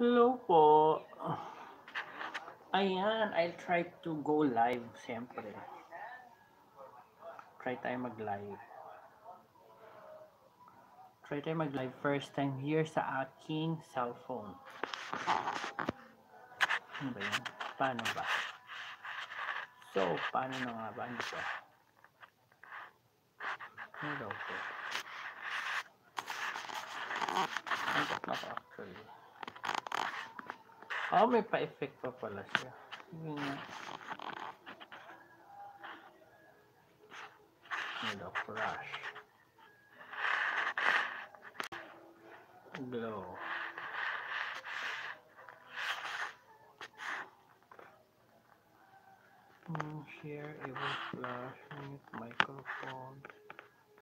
Hello po. Ayan, I'll try to go live, siyempre. Try tayo mag-live. Try tayo mag-live first time here sa aking cellphone. Ano ba yan? Paano ba? So, paano na nga ba nito? Hello po. Ano ba actually? Oh, may pa-effect pa pala siya. Sige nga. Hello, flash. Glow. Hmm, share, able flash, mute microphone.